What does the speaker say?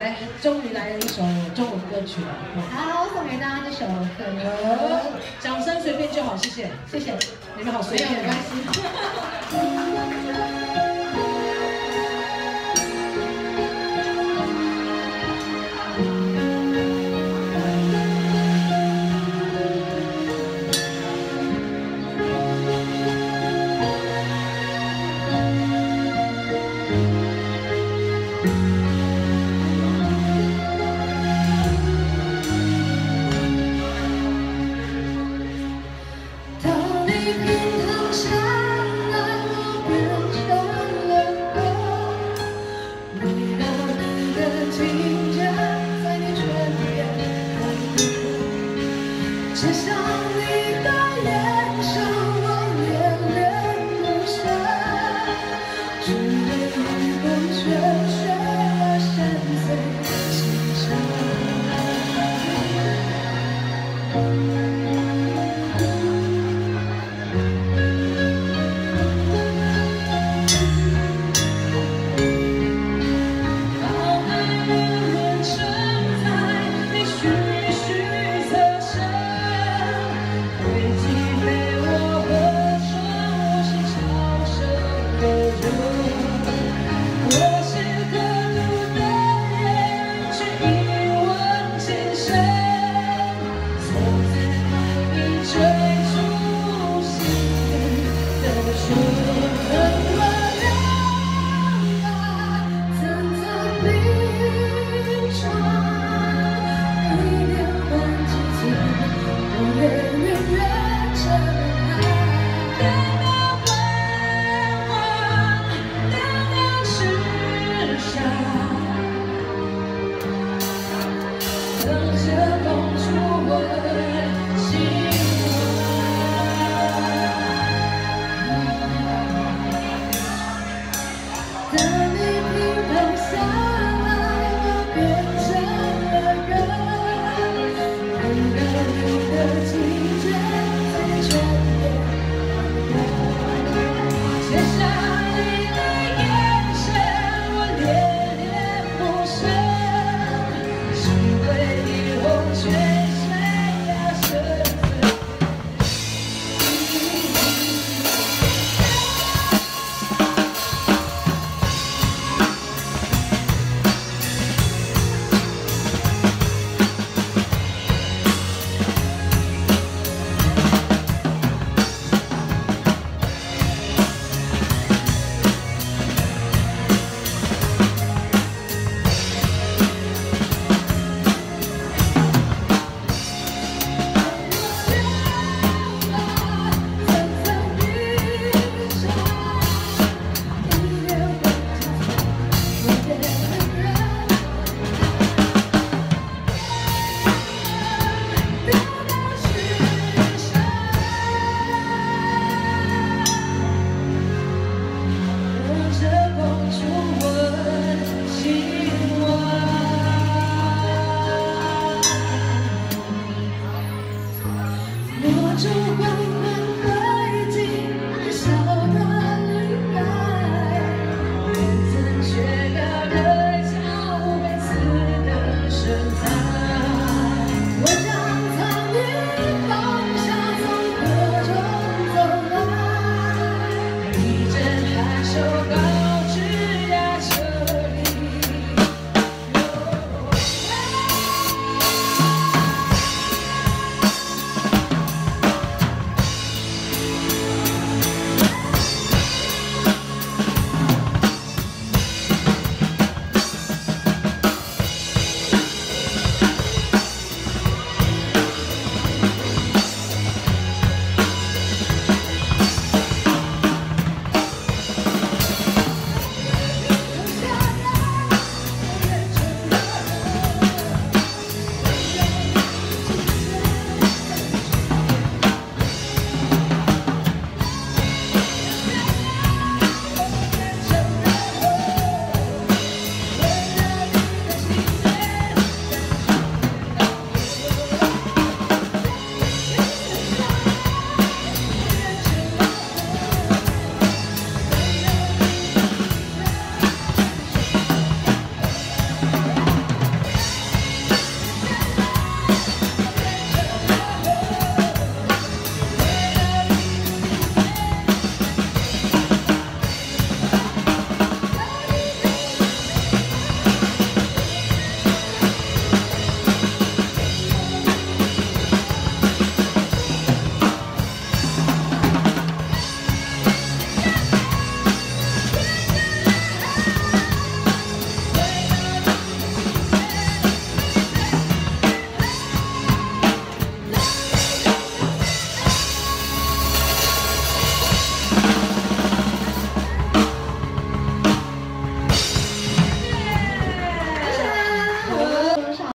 来，终于来了一首中文歌曲了。好，送给大家这首歌，掌声随便就好，谢谢，谢谢。你们好随便，没关系。Thank you.